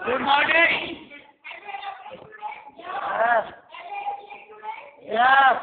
Good morning. Yes. Yes.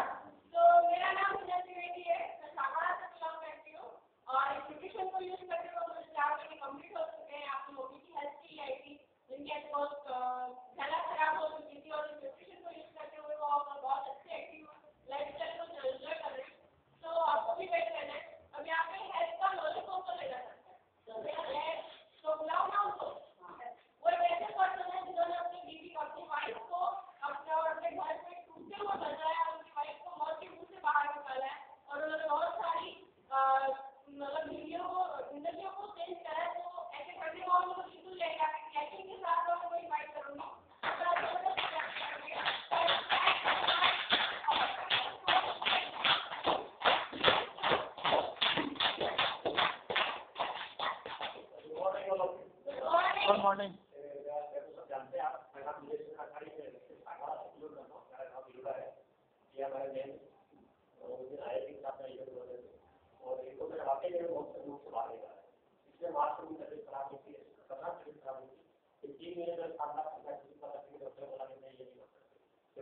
Good morning.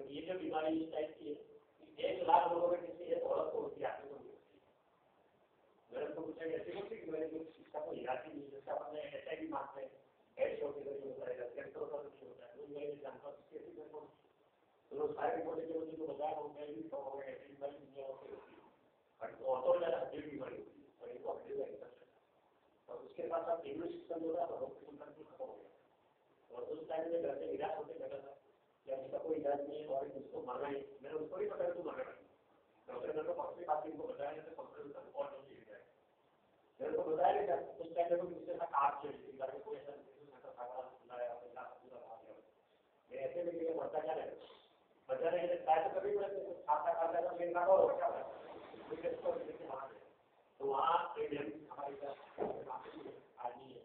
ये जो बीमारी इस टाइप की है एक लाख लोगों में किसी एक औरत को होती है मैंने तो पूछा ऐसी होती कि मैंने कुछ शिक्षा को याद ही नहीं जैसे अपने ऐसा ही मानते हैं ऐसे होते होता है कैंसर का कुछ होता है वो मैं कैसे मेरे तो सारे रिपोर्ट के मुझे को बताया वो मैं भी तो हो गया ऐसी दुनिया होती है बट तो ज़्यादा हड्डी बीमारी होती है और इनको हड्डी का और उसके बाद अब इम्यून सिस्टम जो था रोग की संक्रमण खत्म हो गया और उस टाइम में घर से निराश होते लगा था कि इसका कोई इलाज नहीं है और इसको मरना ही मैंने उसको भी बताया तू मरना डॉक्टर ने तो पक्की बात इनको बताया तो डॉक्टर का रिपोर्ट नहीं लिख है मैंने तो बताया नहीं उस टाइम में मुझसे थी गाड़ी को ऐसा मैं तो भागा बुलाया अपने लाख पूरा भाग गया मैं ऐसे में बढ़ता जा रहा है बचा रहे हैं तो कभी मैं खाता खाता था लेकिन ना हो है इसको लेके वहाँ तो वहाँ एक हमारी आदमी है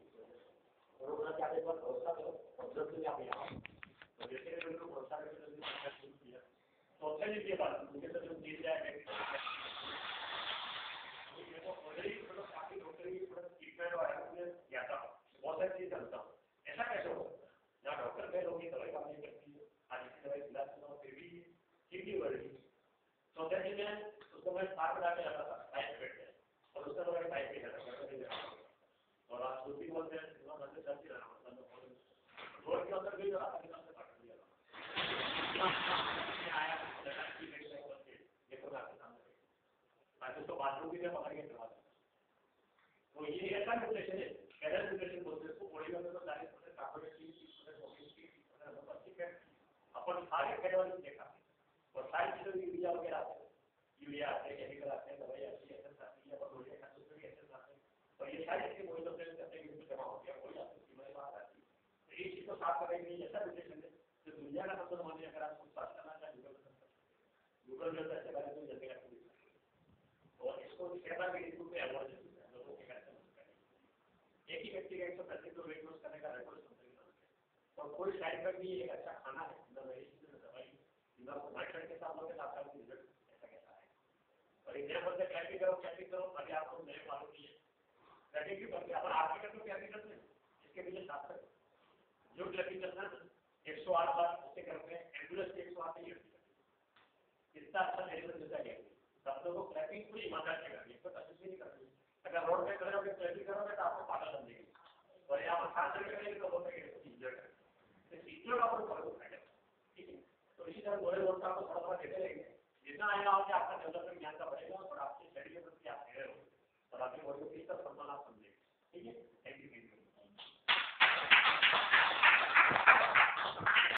और उन्होंने क्या देखा भरोसा करो जब भी आप यहाँ तो जैसे मैंने उनको भरोसा करके मैंने शुरू किया के मुझे तो जो जीत जाए ऑलरेडी मतलब काफ़ी डॉक्टर की थोड़ा ट्रीटमेंट और हेल्थ किया था बहुत सारी चीज़ जानता हूँ ऐसा कैसे हो जहाँ डॉक्टर कह लोग दवाई काम नहीं करती है आज की दवाई खिला सकता हूँ फिर भी ही बढ़ रही चौथे दिन में उसको मैं साथ में डालने लगा था टाइप पेट में और उसका तो मैं टाइप ही लगा और आज दो तीन वर्ष में मंदिर चलती रहा मतलब रोड के अंदर भी जो आदमी का काट दिया आया ये तो आपके सामने आज उसको बाथरूम भी मैं पकड़ के करवा तो ये ऐसा डिप्रेशन है पहला डिप्रेशन बोलते हैं, उसको बॉडी में तो चालीस परसेंट कार्बन की अपन सारे कैटेगरी देखा और सारी चीज़ों की यूरिया वगैरह आते हैं यूरिया आते हैं केमिकल आते हैं आती है एसेंस आती है और लोहे का दूसरे एसेंस आते हैं और ये सारी चीज़ें वही लोग करते हैं कि जमा हो गया वही आती है मेरे पास आती है तो ये चीज़ को साफ़ करने के लिए ऐसा डिप्रेशन है जो दुनिया का सबसे मानिए अगर आपको सर्च करना चाहे गूगल पर गूगल में ऐसे बारे में जल्दी आपको और इसको कहना भी इसको पे अवॉइड लोगों के कैसे एक ही व्यक्ति का एक सौ पैंतीस तो वेट लॉस करने का रिकॉर्ड और कोई साइड इफ़ेक्ट नहीं एक अच्छा खाना है न मेडिसिन न माइंड के साथ लोग साथ रिज़ल्ट है और एग्ज़ाम्पल से ट्रैकिंग करो ट्रैकिंग करो ताकि आपको मेरे मालूम नहीं है। ट्रैकिंग की बनती अपन आपके करते ट्रैकिंग करते हैं? इसके पीछे शास्त्र जो ट्रैकिंग करना एक सौ आठ बार उससे करते हैं, एंबुलेंस एक सौ आठ नहीं इतना अच्छा मेडिसिन देता है। सब लोगों को ट्रैकिंग पूरी ईमानदार से करनी है, कोई तस्वीर नहीं करनी। अगर रोड पे करोगे ट्रैकिंग करोगे तो आपको पागल समझेगी और यहाँ पर करके करेंगे तो बोलते हैं टीचर है टीचर का आपको फ़र्क उठाएगा ठीक है? तो इसी तरह गोरे लोग आपको थोड़ा थोड़ा देते रहेंगे। जितना आएगा आपके आपका डेवलपमेंट ज्ञान का बढ़ेगा और आपके स्टडी लेवल पे आप गए हो। और आपके वर्गों की सब संभाल आप समझेंगे। ठीक है?